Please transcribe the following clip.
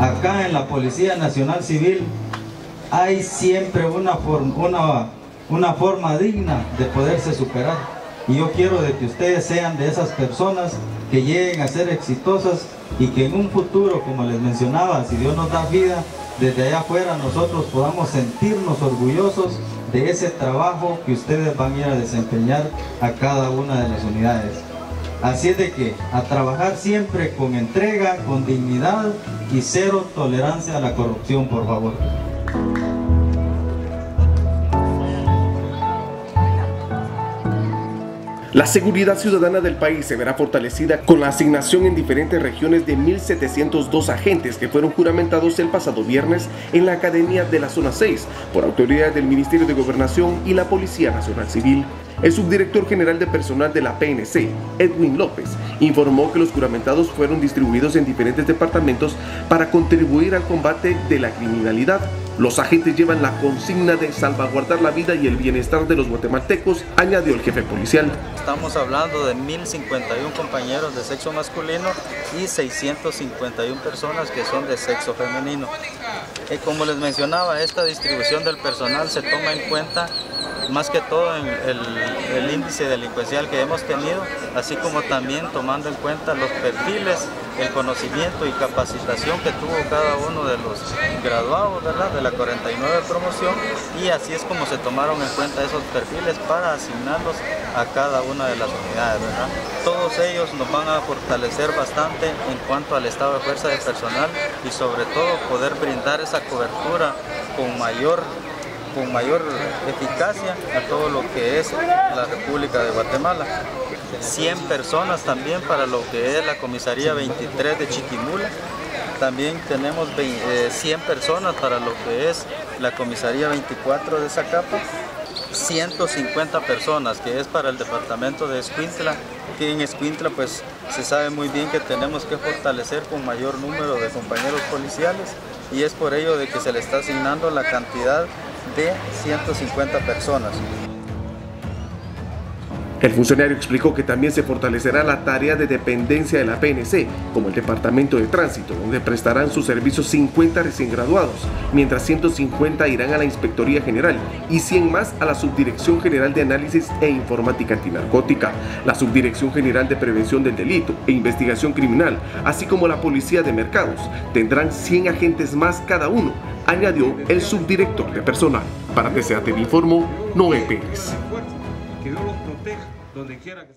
acá en la Policía Nacional Civil hay siempre una, forma digna de poderse superar. Y yo quiero de que ustedes sean de esas personas que lleguen a ser exitosas y que en un futuro, como les mencionaba, si Dios nos da vida, desde allá afuera nosotros podamos sentirnos orgullosos de ese trabajo que ustedes van a ir a desempeñar a cada una de las unidades. Así es de que a trabajar siempre con entrega, con dignidad y cero tolerancia a la corrupción, por favor. La seguridad ciudadana del país se verá fortalecida con la asignación en diferentes regiones de 1.702 agentes que fueron juramentados el pasado viernes en la Academia de la Zona 6 por autoridades del Ministerio de Gobernación y la Policía Nacional Civil. El subdirector general de personal de la PNC, Edwin López, informó que los juramentados fueron distribuidos en diferentes departamentos para contribuir al combate de la criminalidad. Los agentes llevan la consigna de salvaguardar la vida y el bienestar de los guatemaltecos, añadió el jefe policial. Estamos hablando de 1.051 compañeros de sexo masculino y 651 personas que son de sexo femenino. Eh, como les mencionaba, esta distribución del personal se toma en cuenta más que todo en el, índice delincuencial que hemos tenido, así como también tomando en cuenta los perfiles, el conocimiento y capacitación que tuvo cada uno de los graduados ¿verdad? de la 49 promoción y así es como se tomaron en cuenta esos perfiles para asignarlos a cada una de las unidades. Todos ellos nos van a fortalecer bastante en cuanto al estado de fuerza de personal y sobre todo poder brindar esa cobertura con mayor con mayor eficacia a todo lo que es la República de Guatemala. 100 personas también para lo que es la comisaría 23 de Chiquimula. También tenemos 100 eh, personas para lo que es la comisaría 24 de Zacapa. 150 personas que es para el departamento de Escuintla. que en Escuintla pues se sabe muy bien que tenemos que fortalecer con mayor número de compañeros policiales y es por ello de que se le está asignando la cantidad de 150 personas. El funcionario explicó que también se fortalecerá la tarea de dependencia de la PNC, como el Departamento de Tránsito, donde prestarán sus servicios 50 recién graduados, mientras 150 irán a la Inspectoría General y 100 más a la Subdirección General de Análisis e Informática Antinarcótica, la Subdirección General de Prevención del Delito e Investigación Criminal, así como la Policía de Mercados. Tendrán 100 agentes más cada uno añadió el subdirector de personal. Para TCA te informo, Noé Pérez. Que Dios los proteja donde quiera que